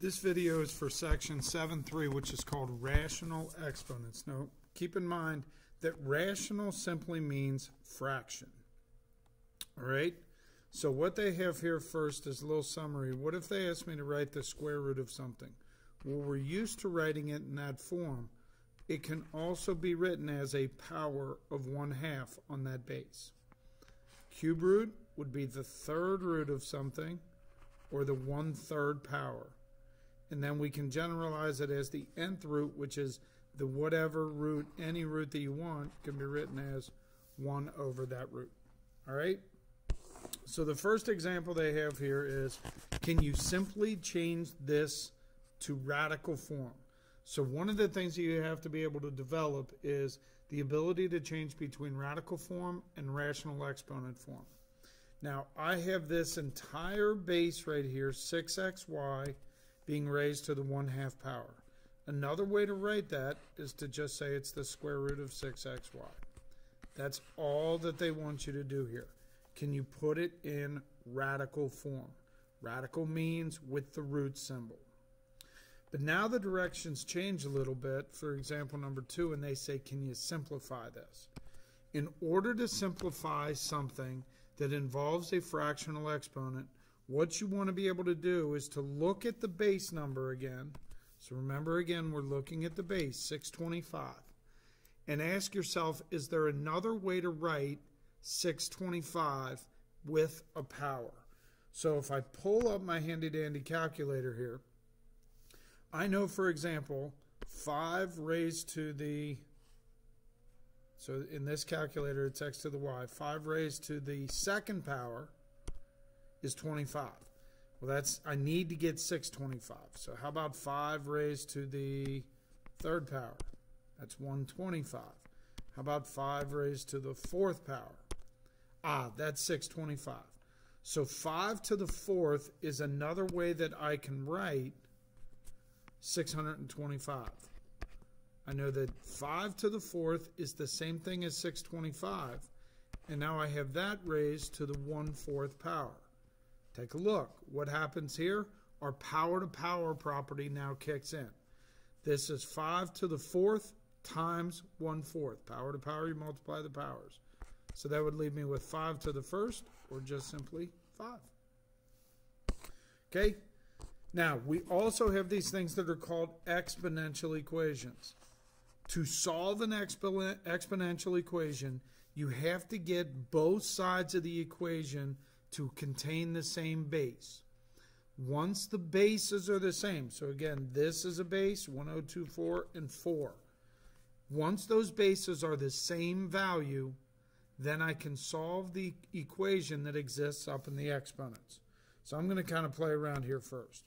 This video is for section 7.3, which is called rational exponents. Now, keep in mind that rational simply means fraction. All right? So what they have here first is a little summary. What if they asked me to write the square root of something? Well, we're used to writing it in that form. It can also be written as a power of 1 half on that base. Cube root would be the third root of something or the one-third power and then we can generalize it as the nth root, which is the whatever root, any root that you want, can be written as 1 over that root. All right? So the first example they have here is, can you simply change this to radical form? So one of the things that you have to be able to develop is the ability to change between radical form and rational exponent form. Now I have this entire base right here, 6xy, being raised to the 1 half power. Another way to write that is to just say it's the square root of 6xy. That's all that they want you to do here. Can you put it in radical form? Radical means with the root symbol. But now the directions change a little bit. For example, number two, and they say, can you simplify this? In order to simplify something that involves a fractional exponent, what you want to be able to do is to look at the base number again. So remember again, we're looking at the base, 625. And ask yourself, is there another way to write 625 with a power? So if I pull up my handy dandy calculator here, I know, for example, 5 raised to the, so in this calculator it's x to the y, 5 raised to the second power is 25. Well, that's, I need to get 625. So how about 5 raised to the third power? That's 125. How about 5 raised to the fourth power? Ah, that's 625. So 5 to the fourth is another way that I can write 625. I know that 5 to the fourth is the same thing as 625. And now I have that raised to the 1 fourth power. Take a look. What happens here? Our power to power property now kicks in. This is 5 to the fourth times 1 fourth. Power to power, you multiply the powers. So that would leave me with 5 to the first, or just simply 5. Okay? Now, we also have these things that are called exponential equations. To solve an exponential equation, you have to get both sides of the equation to contain the same base. Once the bases are the same, so again, this is a base, 1024 and 4. Once those bases are the same value, then I can solve the equation that exists up in the exponents. So I'm going to kind of play around here first.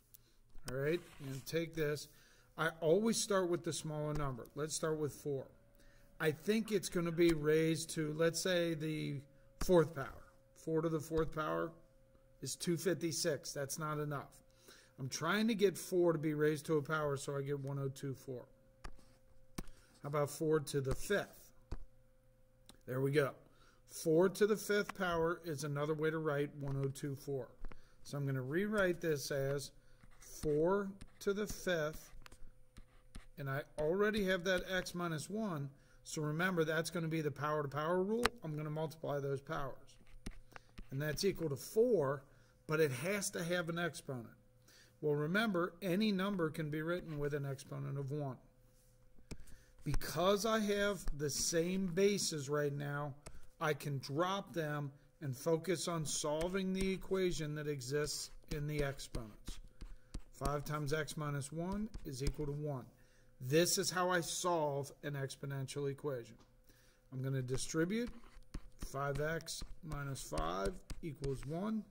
All right, and take this. I always start with the smaller number. Let's start with 4. I think it's going to be raised to, let's say, the fourth power. 4 to the fourth power is 256. That's not enough. I'm trying to get 4 to be raised to a power so I get 1024. How about 4 to the fifth? There we go. 4 to the fifth power is another way to write 1024. So I'm going to rewrite this as 4 to the fifth, and I already have that x minus 1, so remember that's going to be the power to power rule. I'm going to multiply those powers and that's equal to 4, but it has to have an exponent. Well, remember, any number can be written with an exponent of 1. Because I have the same bases right now, I can drop them and focus on solving the equation that exists in the exponents. 5 times x minus 1 is equal to 1. This is how I solve an exponential equation. I'm going to distribute 5x minus 5 equals 1.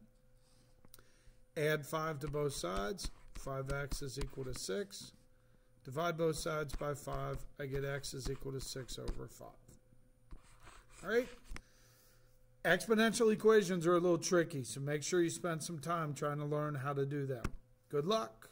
Add 5 to both sides. 5x is equal to 6. Divide both sides by 5. I get x is equal to 6 over 5. All right? Exponential equations are a little tricky, so make sure you spend some time trying to learn how to do them. Good luck.